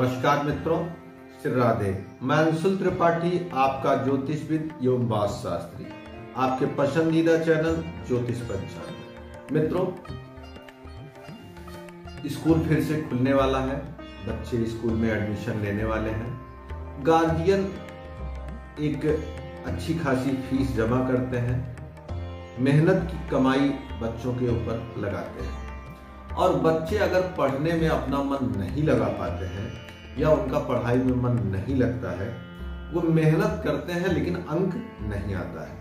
नमस्कार मित्रों, श्री राधे। मैं अंशुल त्रिपाठी, आपका ज्योतिषविद एवं वास्तु शास्त्री। आपके पसंदीदा चैनल ज्योतिष पंचांग। मित्रों, स्कूल फिर से खुलने वाला है। बच्चे स्कूल में एडमिशन लेने वाले हैं। गार्जियन एक अच्छी खासी फ़ीस जमा करते हैं। मेहनत की कमाई बच्चों के ऊपर लगाते हैं। और बच्चे अगर पढ़ने में अपना मन नहीं लगा पाते हैं या उनका पढ़ाई में मन नहीं लगता है, वो मेहनत करते हैं लेकिन अंक नहीं आता है।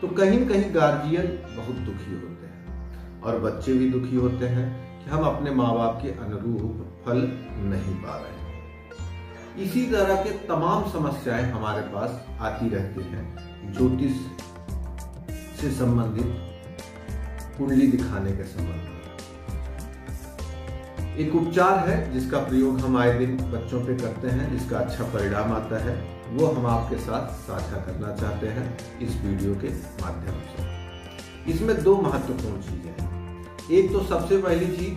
तो कहीं कहीं गार्जियन बहुत दुखी होते हैं और बच्चे भी दुखी होते हैं कि हम अपने माँ बाप के अनुरूप फल नहीं पा रहे हैं। इसी तरह के तमाम समस्याएँ हमारे पास आती रहती हैं, ज्योतिष से संबंधित, कुंडली दिखाने के संबंध एक उपचार है, जिसका प्रयोग हम आए दिन बच्चों पे करते हैं, जिसका अच्छा परिणाम आता है, वो हम आपके साथ साझा करना चाहते हैं इस वीडियो के माध्यम से। इसमें दो महत्वपूर्ण चीज़ें हैं। एक तो सबसे पहली चीज़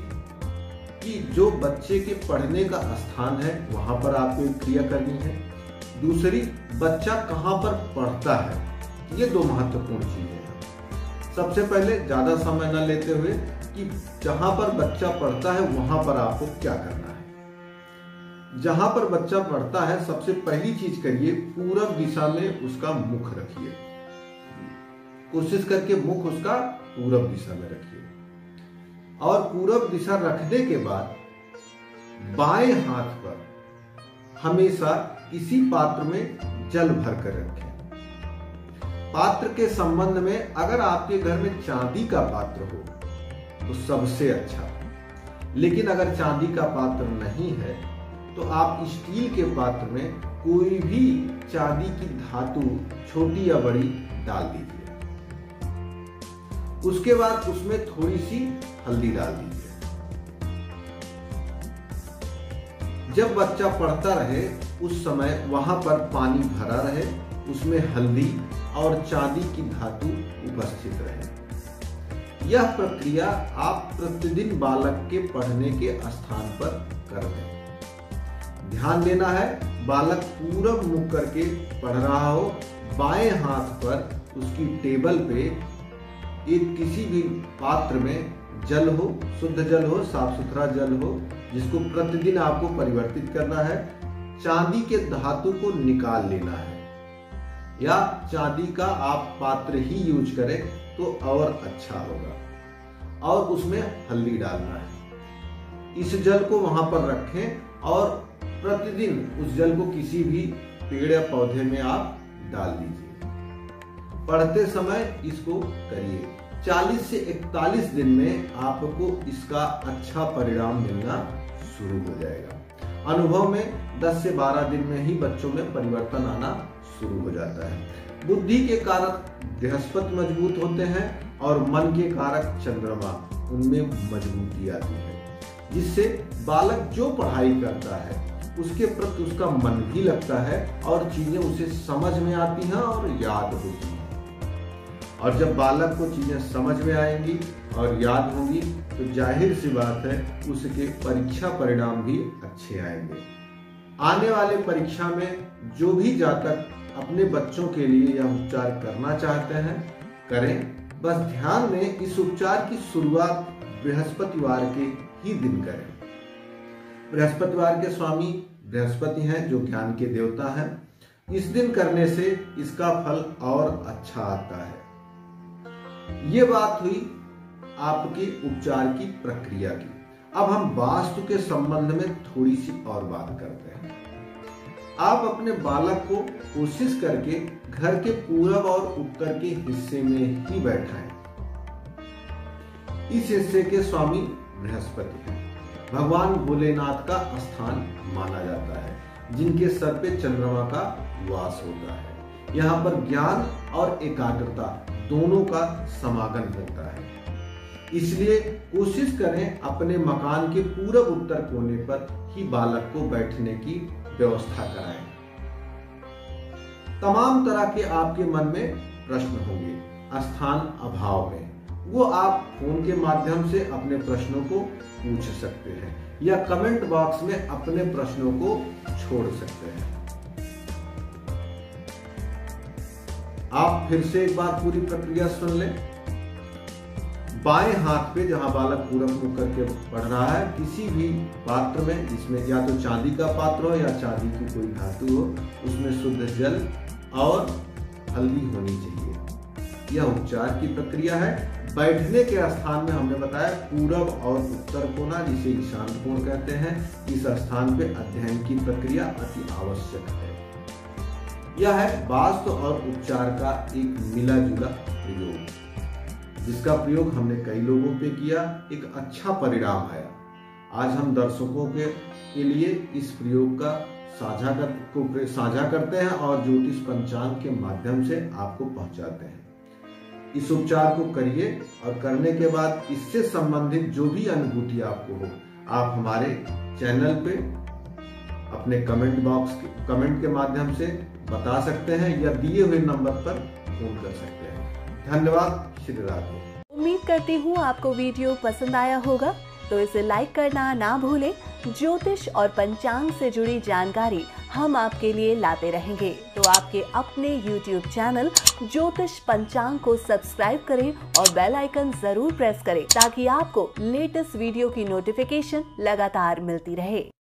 कि जो बच्चे के पढ़ने का स्थान है, वहाँ पर आपको एक क्रिया करनी है। दूसरी, बच्चा कहाँ पर पढ़ता है, ये दो महत्वपूर्ण चीज़ें हैं। सबसे पहले ज़्यादा समय न लेते हुए कि जहाँ पर बच्चा पढ़ता है, वहाँ पर आपको क्या करना है? जहाँ पर बच्चा पढ़ता है, सबसे पहली चीज़ करिए, पूरब दिशा में उसका मुख रखिए। कोशिश करके मुख उसका पूरब दिशा में रखिए। और पूरब दिशा रखने के बाद बाएँ हाथ पर हमेशा किसी पात्र में जल भर कर रखें। पात्र के संबंध में अगर आपके घर में चांदी का पात्र हो तो सबसे अच्छा। लेकिन अगर चांदी का पात्र नहीं है तो आप स्टील के पात्र में कोई भी चांदी की धातु, छोटी या बड़ी, डाल दीजिए। उसके बाद उसमें थोड़ी सी हल्दी डाल दीजिए। जब बच्चा पढ़ता रहे, उस समय वहाँ पर पानी भरा रहे, उसमें हल्दी और चांदी की धातु उपस्थित यह प्रक्रिया आप प्रतिदिन बालक के पढ़ने के स्थान पर कर दें ध्यान देना है, बालक पूरब मुख करके पढ़ रहा हो, बाएँ हाथ पर उसकी टेबल पे एक किसी भी पात्र में जल हो, शुद्ध जल हो साफ़ सुथरा जल हो, जिसको प्रतिदिन आपको परिवर्तित करना है, चांदी के धातु को निकाल लेना है। या चांदी का आप पात्र ही यूज़ करें तो और अच्छा होगा। और उसमें हल्दी डालना है। इस जल को वहाँ पर रखें और प्रतिदिन उस जल को किसी भी पेड़ या पौधे में आप डाल दीजिए। पढ़ते समय इसको करिए। 40 से 41 दिन में आपको इसका अच्छा परिणाम मिलना शुरू हो जाएगा। अनुभव में 10 से 12 दिन में ही बच्चों में परिवर्तन आना शुरू हो जाता है। बुद्धि के कारक बृहस्पति मज़बूत होते हैं और मन के कारक चंद्रमा उनमें मजबूती आती है, जिससे बालक जो पढ़ाई करता है, उसके प्रति उसका मन भी लगता है और चीज़ें उसे समझ में आती हैं और याद होती हैं। और जब बालक को चीज़ें समझ में आएँगी और याद होंगी तो ज़ाहिर सी बात है, उसके परीक्षा परिणाम भी अच्छे आएँगे। आने वाले परीक्षा में जो भी जातक अपने बच्चों के लिए यह उपचार करना चाहते हैं, करें। बस ध्यान में इस उपचार की शुरुआत बृहस्पतिवार के ही दिन करें। बृहस्पतिवार के स्वामी बृहस्पति हैं, जो ज्ञान के देवता हैं। इस दिन करने से इसका फल और अच्छा आता है। ये बात हुई आपके उपचार की प्रक्रिया की। अब हम वास्तु के संबंध में थोड़ी सी और बात करते हैं। आप अपने बालक को कोशिश करके घर के पूरब और उत्तर के हिस्से में ही बैठाएँ। इस हिस्से के स्वामी बृहस्पति हैं। भगवान भोलेनाथ का स्थान माना जाता है, जिनके सर पे चंद्रमा का वास होता है। यहाँ पर ज्ञान और एकाग्रता दोनों का समागम होता है। इसलिए कोशिश करें अपने मकान के पूरब उत्तर कोने पर ही बालक को बैठने की व्यवस्था कराएँ। तमाम तरह के आपके मन में प्रश्न होंगे, स्थान अभाव में। वो आप फ़ोन के माध्यम से अपने प्रश्नों को पूछ सकते हैं या कमेंट बॉक्स में अपने प्रश्नों को छोड़ सकते हैं। आप फिर से एक बार पूरी प्रक्रिया सुन लें। बाएँ हाथ पे जहाँ बालक पूरब मुख करके पढ़ रहा है, किसी भी पात्र में, जिसमें या तो चांदी का पात्र हो या चांदी की कोई धातु हो, उसमें शुद्ध जल और हल्दी होनी चाहिए। यह उपचार की प्रक्रिया है। बैठने के स्थान में हमने बताया पूरब और उत्तर कोना, जिसे ईशान कोण कहते हैं, इस स्थान पे अध्ययन की प्रक्रिया अति आवश्यक है। यह है वास्तु और उपचार का एक मिला जुला प्रयोग। जिसका प्रयोग हमने कई लोगों पे किया एक अच्छा परिणाम आया। आज हम दर्शकों के, के लिए इस प्रयोग का साझा कर को साझा करते हैं और ज्योतिष पंचांग के माध्यम से आपको पहुंचाते हैं। इस उपचार को करिए और करने के बाद इससे संबंधित जो भी अनुभूति आपको हो आप हमारे चैनल पे अपने कमेंट बॉक्स कमेंट के माध्यम से बता सकते हैं या दिए हुए नंबर पर फ़ोन कर सकते हैं। धन्यवाद, श्री राधे। उम्मीद करती हूँ आपको वीडियो पसंद आया होगा तो इसे लाइक करना ना भूलें। ज्योतिष और पंचांग से जुड़ी जानकारी हम आपके लिए लाते रहेंगे। तो आपके अपने YouTube चैनल ज्योतिष पंचांग को सब्सक्राइब करें और बेल आइकन ज़रूर प्रेस करें, ताकि आपको लेटेस्ट वीडियो की नोटिफिकेशन लगातार मिलती रहे।